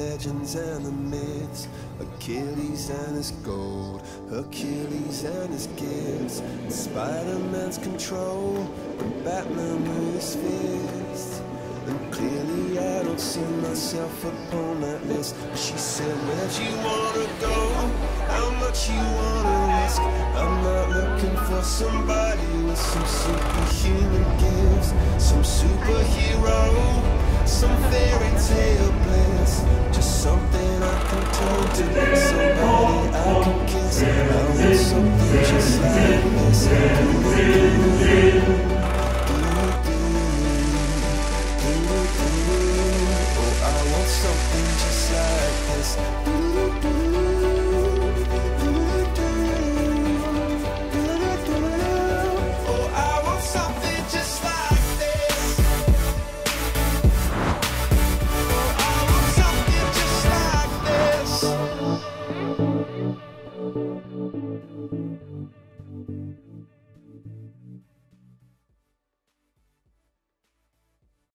legends and the myths, Achilles and his gold, Achilles and his gifts, and Spider-Man's control, and Batman with his fists. And clearly I don't see myself upon that list. But She said, Where'd you wanna go? How much you wanna risk? I'm not looking for somebody with some superhuman gifts, some superhero, to, somebody I can kiss. I want something just like this.